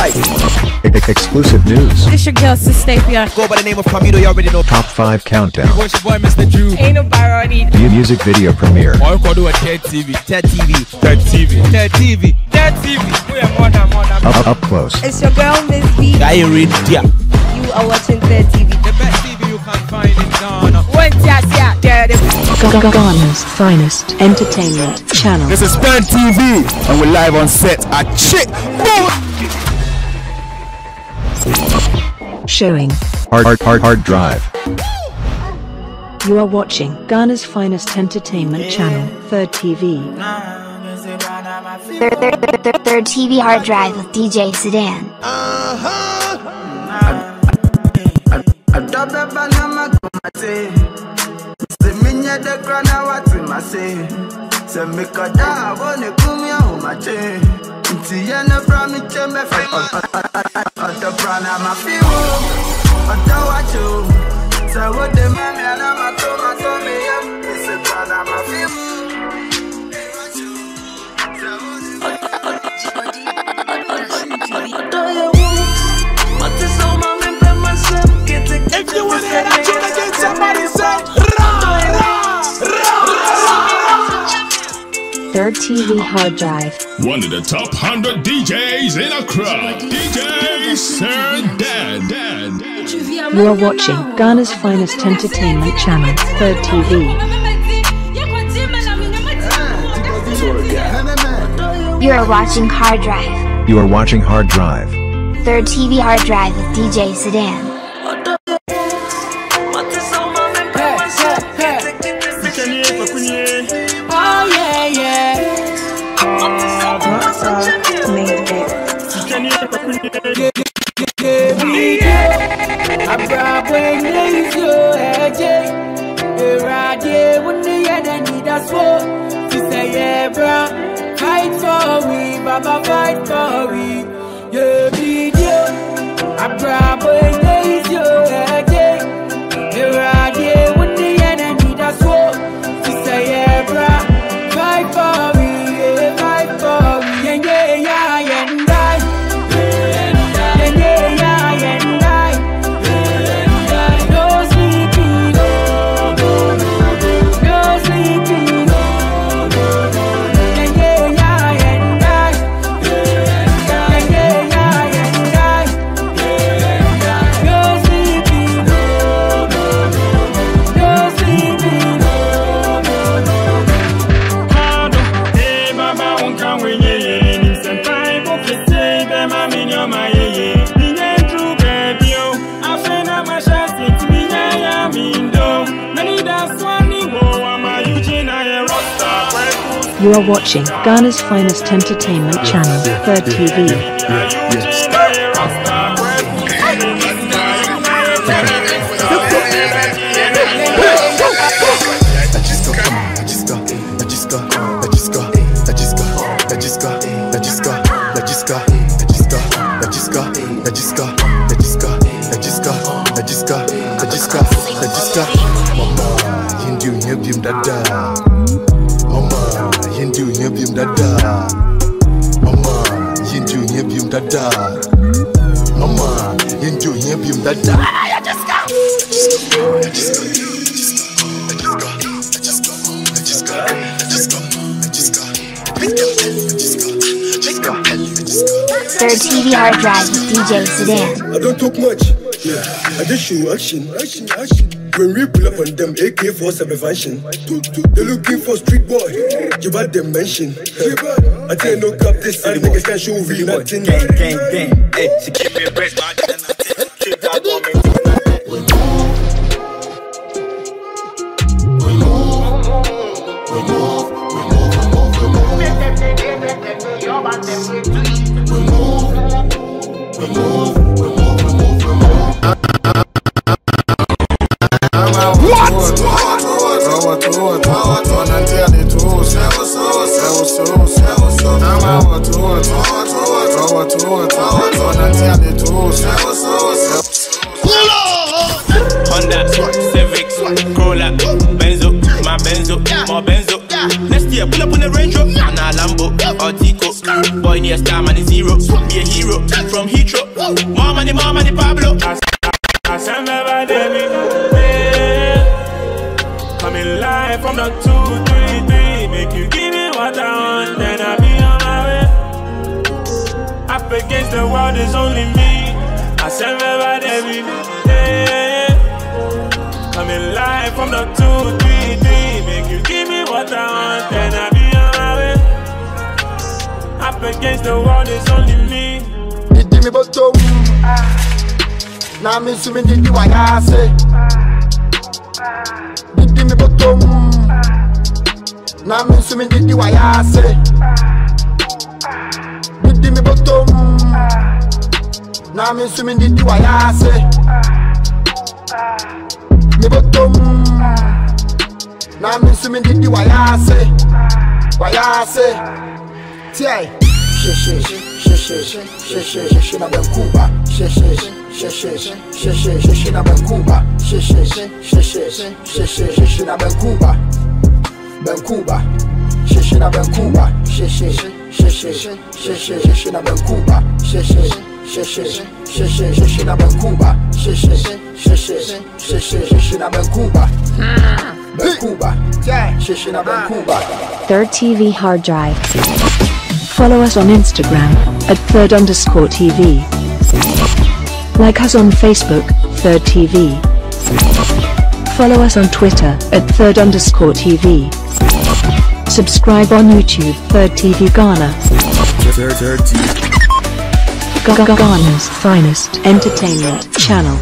type. Exclusive news. This your girl, Sistapia. Go by the name of Camilo, you already know. Top 5 countdown. What's your boy, Mr. Drew? Ain't no baroni. Mu- Music video premiere. Or you can do a TED TV. TED TV. TED TV. TED TV. TED TV. We are more than more than. Up, up close. It's your girl, Miss B. Guy, you read, yeah. You are watching Third TV. The best TV you can find in Ghana. One yes, yeah, yeah. Ghana's finest entertainment channel. This is Span TV, and we're live on set at Chick. Showing. Hard, hard, hard, hard drive. You are watching Ghana's finest entertainment channel, Third TV. Third, third, third, third, third TV hard drive with DJ Sedan. Say me kada wone kumya umache Nti yene fra mi chembe fe Oto prana ma fiwo Oto wacho Say what the mami ana mato mato me yam Ise prana ma fiwo If you want to hear that tune again, somebody say, Third TV hard drive. One of the top 100 DJs in Accra, DJ Sedan. Dad. You are watching Ghana's finest entertainment channel, Third TV. You are watching Hard Drive. You are watching Hard Drive. Third TV hard drive with DJ Sedan. Baba fight You are watching Ghana's finest entertainment channel, Third TV. Mama, you do him him that da. Third TV hard drive with DJ Sedan. I don't talk much. Yeah, I just show action. Action, action. When we pull up on them AK-47 function, they looking for street boy. You bad them mention. I tell no cap this city niggas can't show real nothing. Gang, gang, gang. Hey, she keep it breast, from Heathrow. More money, more money, Pablo. I, I, I by Demi. Coming live from the 233. Make you give me what I want, then I'll be on my way. Up against the world, there's only me. I by Demi. Coming live from the 233. Make you give me what I want, then I'll be on my way. Up against the world, there's only me the bottom. Now me swimming in the wire, say. Deep in the bottom. Now me swimming in the wire, say. Deep in the bottom. Now me swimming in the wire, say. Me bottom. Now me swimming in the wire, say. Wire, say. Tie. Shit, shit, shit. Third TV hard drive. Follow us on Instagram at third underscore TV. Like us on Facebook, Third TV. Follow us on Twitter at third underscore TV. Subscribe on YouTube, Third TV Ghana. Third, third TV. Ga- Ga- Ghana's finest entertainment channel.